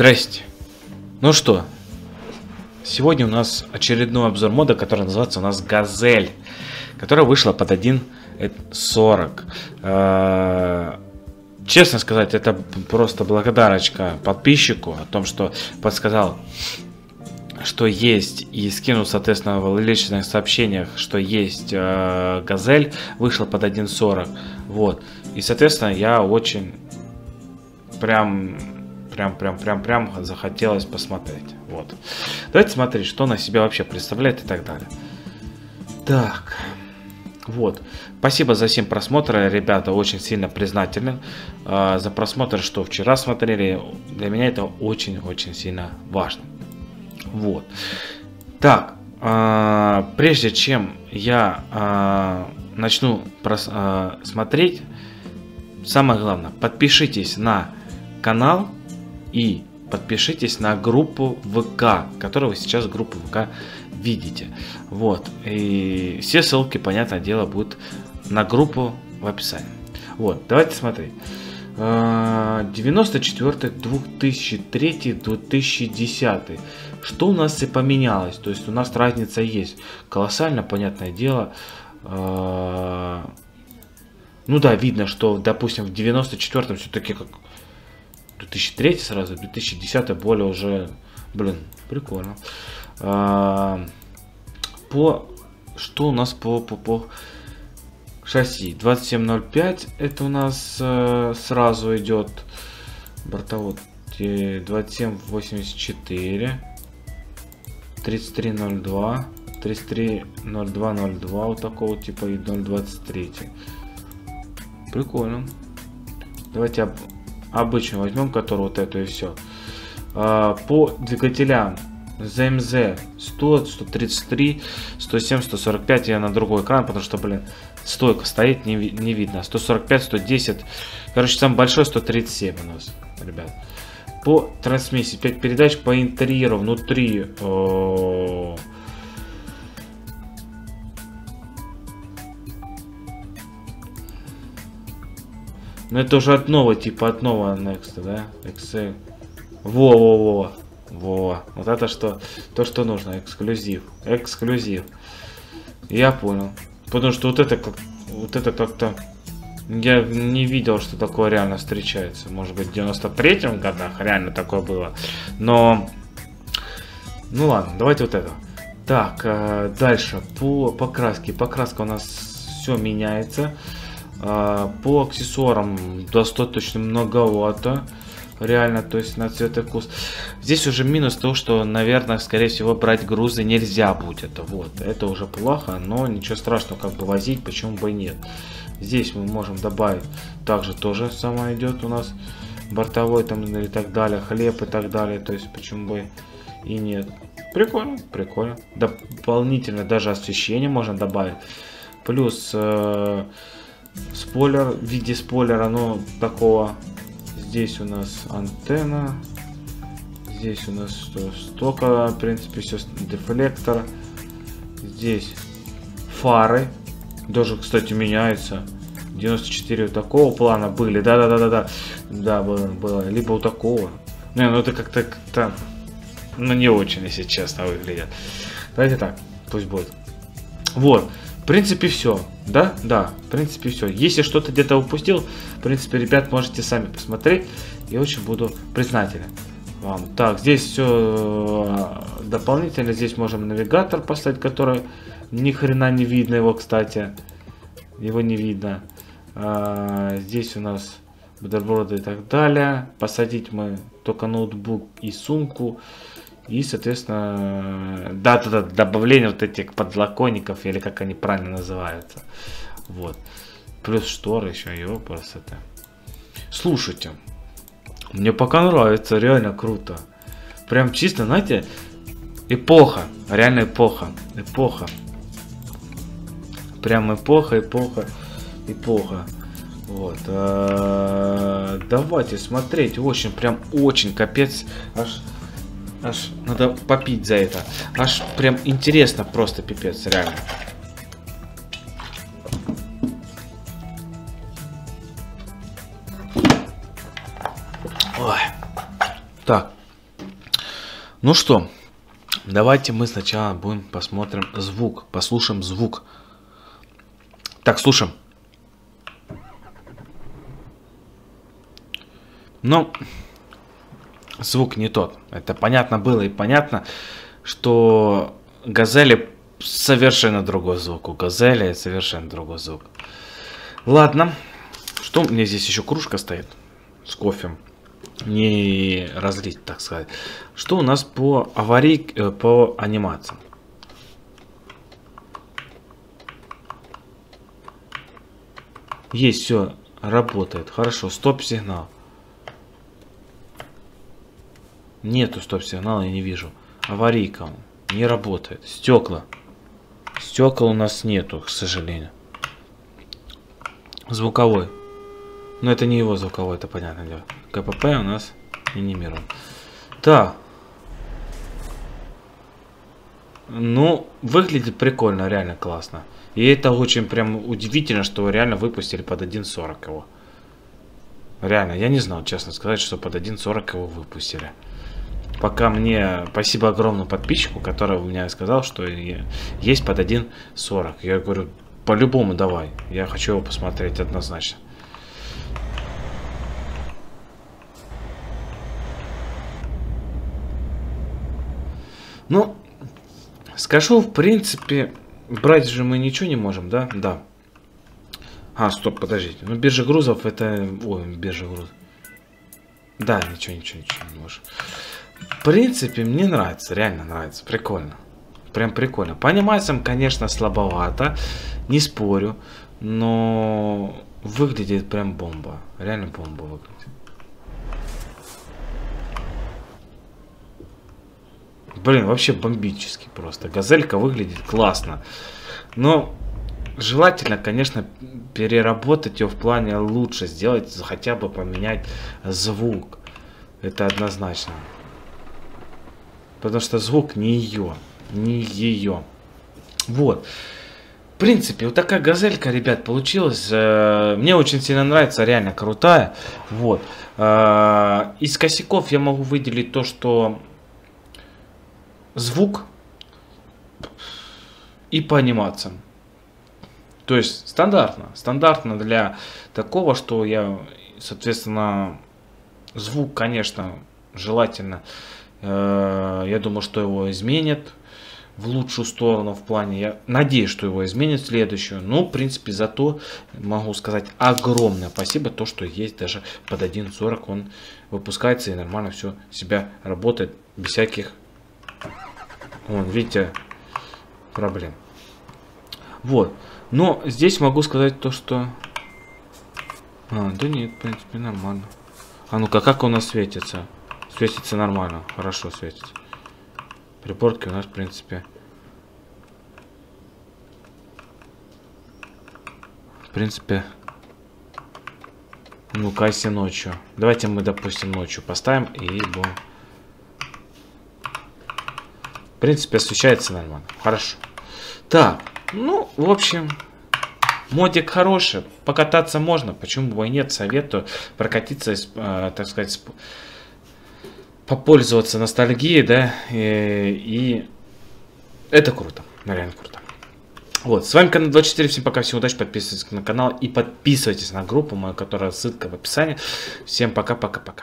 Здрасте. Ну что, сегодня у нас очередной обзор мода, который называется у нас Газель, которая вышла под 1.40. Э, честно сказать, это просто благодарочка подписчику о том, что подсказал, что есть, и скинул, соответственно, в личных сообщениях, что есть э, Газель, вышла под 1.40. Вот. И, соответственно, я очень прям прям, прям, прям, прям захотелось посмотреть. Вот. Давайте смотреть, что она себя вообще представляет и так далее. Так. Вот. Спасибо за всем просмотры, ребята, очень сильно признателен э, за просмотр, что вчера смотрели. Для меня это очень-очень сильно важно. Вот. Так, э, прежде чем я э, начну прос, э, смотреть, самое главное, подпишитесь на канал, и подпишитесь на группу ВК, которую вы сейчас группу ВК видите. Вот. И все ссылки, понятное дело, будут на группу в описании. Вот, давайте смотреть. 94 2003 2010 что у нас и поменялось то есть у нас разница есть колоссально понятное дело а, ну да видно что допустим в 94 все-таки как 2003 сразу, 2010 более уже, блин, прикольно. А, по, что у нас по, по, по шасси? 2705, это у нас э, сразу идет бортовод 2784, 3302, 330202, вот такого типа и 023. Прикольно. Давайте обычно возьмем, который вот эту и все. А, по двигателям ZMZ 100, 133, 107, 145 я на другой экран, потому что, блин, стойка стоит, не, не видно. 145, 110, короче, самый большой 137 у нас, ребят. По трансмиссии 5 передач по интерьеру внутри. О -о -о Ну это уже от нового, типа от нового Next, да? Excel. Во-во-во. Во. Вот это что, то, что нужно. Эксклюзив. Эксклюзив. Я понял. Потому что вот это как, вот это как-то... Я не видел, что такое реально встречается. Может быть, в 93-м годах реально такое было. Но... Ну ладно, давайте вот это. Так, э, дальше. По покраске. Покраска у нас все меняется. А, по аксессуарам достаточно многовато. Реально, то есть на цвет и вкус. Здесь уже минус то, что, наверное, скорее всего, брать грузы нельзя будет. Вот, это уже плохо, но ничего страшного, как бы возить, почему бы и нет. Здесь мы можем добавить, также тоже самое идет у нас бортовой там и так далее, хлеб и так далее, то есть почему бы и нет. Прикольно, прикольно. Дополнительно даже освещение можно добавить. Плюс э, спойлер в виде спойлера, но такого. Здесь у нас антенна. Здесь у нас что, столько, в принципе, все дефлектор. Здесь фары. Даже, кстати, меняется. 94 вот такого плана были. Да-да-да-да-да. Да, было, было. Либо у такого. Не, ну это как-то, как-то, ну не очень, если честно, выглядит. Давайте так, пусть будет. Вот принципе, все. Да? Да, в принципе, все. Если что-то где-то упустил, в принципе, ребят, можете сами посмотреть. Я очень буду признателен вам. Так, здесь все э, дополнительно. Здесь можем навигатор поставить, который ни хрена не видно его, кстати. Его не видно. А, здесь у нас бутерброды и так далее. Посадить мы только ноутбук и сумку. И, соответственно, да, да, добавление вот этих подлоконников, или как они правильно называются. Вот. Плюс шторы еще, его это. Слушайте, мне пока нравится, реально круто. Прям чисто, знаете, эпоха, реально эпоха, эпоха. Прям эпоха, эпоха, эпоха. Вот. А, давайте смотреть. Очень, прям очень капец. Аж Аж надо попить за это. Аж прям интересно просто пипец, реально. Ой. Так, Ну что, давайте мы сначала будем посмотрим звук, послушаем звук. Так, слушаем. Ну, звук не тот. Это понятно было и понятно, что газели совершенно другой звук. У газели совершенно другой звук. Ладно. Что? У меня здесь еще кружка стоит с кофе. Не разлить, так сказать. Что у нас по аварии, э, по анимациям? Есть, все, работает. Хорошо, стоп-сигнал. Нету стоп-сигнала, я не вижу. Аварийка не работает. Стекла. Стекол у нас нету, к сожалению. Звуковой. Но это не его звуковой, это понятно дело. КПП у нас анимирован. Так. Ну, выглядит прикольно, реально классно. И это очень прям удивительно, что реально выпустили под 1.40 его. Реально, я не знал, честно сказать, что под 1.40 его выпустили. Пока мне, спасибо огромному подписчику, который у меня сказал, что есть под 1.40. Я говорю, по-любому давай. Я хочу его посмотреть однозначно. Ну, скажу, в принципе, брать же мы ничего не можем, да? Да. А, стоп, подождите. Ну, биржа грузов это... Ой, биржа грузов. Да, ничего, ничего, ничего не можем. В принципе, мне нравится, реально нравится, прикольно. Прям прикольно. По анимациям, конечно, слабовато, не спорю, но выглядит прям бомба. Реально бомба выглядит. Блин, вообще бомбический просто. Газелька выглядит классно. Но желательно, конечно, переработать ее в плане лучше сделать, хотя бы поменять звук. Это однозначно. Потому что звук не ее. Не ее. Вот. В принципе, вот такая газелька, ребят, получилась. Э, мне очень сильно нравится, реально крутая. Вот. Э, из косяков я могу выделить то, что звук и по анимациям. То есть стандартно. Стандартно для такого, что я, соответственно, звук, конечно, желательно я думаю, что его изменят в лучшую сторону в плане. Я надеюсь, что его изменят в следующую. Ну, в принципе, зато могу сказать огромное спасибо, то, что есть даже под 1.40 он выпускается и нормально все себя работает без всяких, вон, видите, проблем. Вот. Но здесь могу сказать то, что... А, да нет, в принципе, нормально. А ну-ка, как у нас светится? Светится нормально, хорошо светится. Припортки у нас, в принципе... В принципе... Ну-ка, если ночью. Давайте мы, допустим, ночью поставим и будем... В принципе, освещается нормально. Хорошо. Так, ну, в общем, модик хороший. Покататься можно. Почему бы и нет? Советую прокатиться, э, так сказать, попользоваться ностальгией, да, и, и это круто, реально круто. Вот, с вами Канал 24, всем пока, всем удачи, подписывайтесь на канал и подписывайтесь на группу мою, которая ссылка в описании. Всем пока-пока-пока.